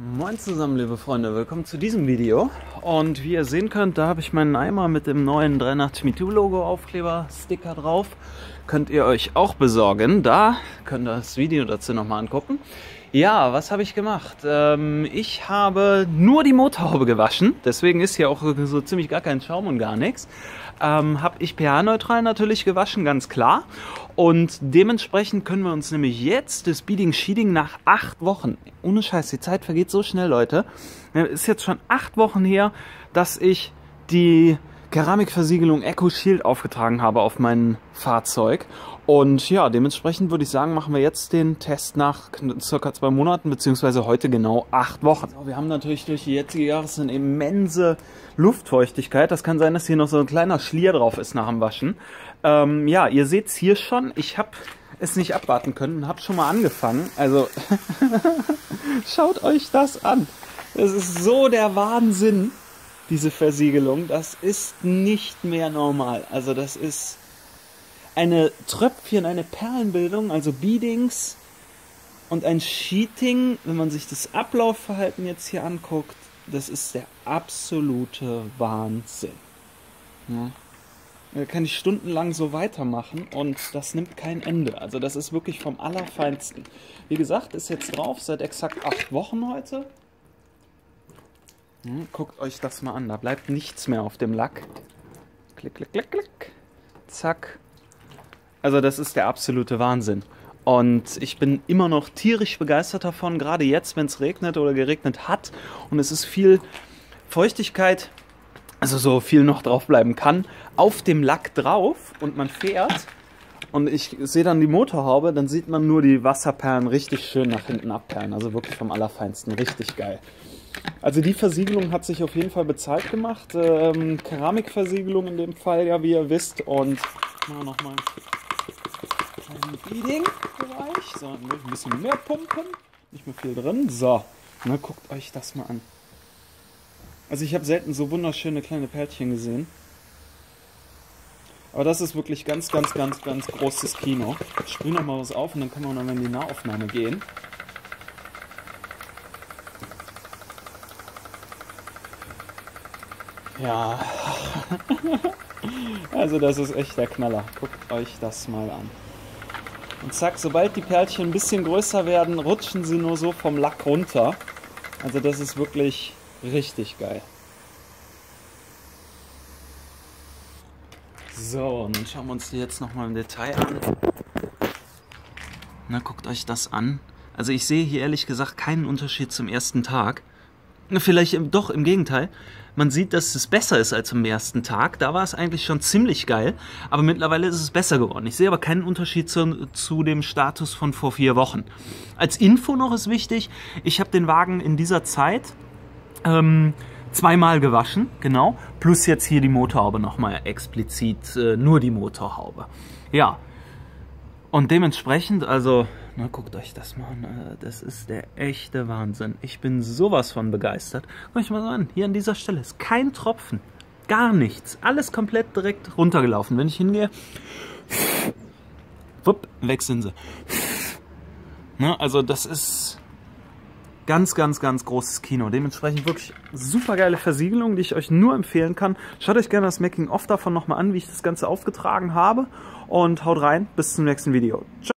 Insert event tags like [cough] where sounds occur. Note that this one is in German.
Moin zusammen, liebe Freunde, willkommen zu diesem Video. Und wie ihr sehen könnt, da habe ich meinen Eimer mit dem neuen 382 Logo Aufkleber Sticker drauf. Könnt ihr euch auch besorgen. Da könnt ihr das Video dazu nochmal angucken. Ja, was habe ich gemacht? Ähm, ich habe nur die Motorhaube gewaschen, deswegen ist hier auch so ziemlich gar kein Schaum und gar nichts. Ähm, habe ich pH-neutral natürlich gewaschen, ganz klar. Und dementsprechend können wir uns nämlich jetzt das Beading Sheeding nach acht Wochen, ohne Scheiß, die Zeit vergeht so schnell, Leute. Es ist jetzt schon acht Wochen her, dass ich die Keramikversiegelung Eco Shield aufgetragen habe auf mein Fahrzeug. Und ja, dementsprechend würde ich sagen, machen wir jetzt den Test nach circa zwei Monaten, beziehungsweise heute genau acht Wochen. So, wir haben natürlich durch die jetzige Jahreszeit eine immense Luftfeuchtigkeit. Das kann sein, dass hier noch so ein kleiner Schlier drauf ist nach dem Waschen. Ähm, ja, ihr seht es hier schon. Ich habe es nicht abwarten können und habe schon mal angefangen. Also [laughs] schaut euch das an. Das ist so der Wahnsinn, diese Versiegelung. Das ist nicht mehr normal. Also das ist eine Tröpfchen, eine Perlenbildung, also Beadings und ein Sheeting, wenn man sich das Ablaufverhalten jetzt hier anguckt, das ist der absolute Wahnsinn. Ja. Da kann ich stundenlang so weitermachen und das nimmt kein Ende. Also das ist wirklich vom Allerfeinsten. Wie gesagt, ist jetzt drauf seit exakt acht Wochen heute. Hm, guckt euch das mal an, da bleibt nichts mehr auf dem Lack. Klick, klick, klick, klick. Zack. Also das ist der absolute Wahnsinn. Und ich bin immer noch tierisch begeistert davon, gerade jetzt, wenn es regnet oder geregnet hat und es ist viel Feuchtigkeit, also so viel noch drauf bleiben kann, auf dem Lack drauf und man fährt und ich sehe dann die Motorhaube, dann sieht man nur die Wasserperlen richtig schön nach hinten abperlen. Also wirklich vom Allerfeinsten, richtig geil. Also die Versiegelung hat sich auf jeden Fall bezahlt gemacht. Ähm, Keramikversiegelung in dem Fall, ja, wie ihr wisst. Und nochmal ein Feeding-Bereich. So, dann will ich ein bisschen mehr pumpen. Nicht mehr viel drin. So, na, guckt euch das mal an. Also ich habe selten so wunderschöne kleine Pärtchen gesehen. Aber das ist wirklich ganz, ganz, ganz, ganz großes Kino. Ich sprühe noch mal was auf und dann kann man dann in die Nahaufnahme gehen. Ja. [laughs] also das ist echt der Knaller. Guckt euch das mal an. Und zack, sobald die Perlchen ein bisschen größer werden, rutschen sie nur so vom Lack runter. Also das ist wirklich richtig geil. So, und dann schauen wir uns die jetzt nochmal im Detail an. Na, guckt euch das an. Also ich sehe hier ehrlich gesagt keinen Unterschied zum ersten Tag. Vielleicht doch im Gegenteil. Man sieht, dass es besser ist als am ersten Tag. Da war es eigentlich schon ziemlich geil, aber mittlerweile ist es besser geworden. Ich sehe aber keinen Unterschied zu, zu dem Status von vor vier Wochen. Als Info noch ist wichtig, ich habe den Wagen in dieser Zeit ähm, zweimal gewaschen, genau, plus jetzt hier die Motorhaube nochmal explizit, äh, nur die Motorhaube. Ja, und dementsprechend, also, na, guckt euch das mal an. Das ist der echte Wahnsinn. Ich bin sowas von begeistert. Guckt euch mal so an. Hier an dieser Stelle ist kein Tropfen. Gar nichts. Alles komplett direkt runtergelaufen. Wenn ich hingehe, wupp, weg sind sie. Na, also das ist ganz, ganz, ganz großes Kino. Dementsprechend wirklich super geile Versiegelung, die ich euch nur empfehlen kann. Schaut euch gerne das Making-of davon nochmal an, wie ich das Ganze aufgetragen habe. Und haut rein, bis zum nächsten Video. Ciao.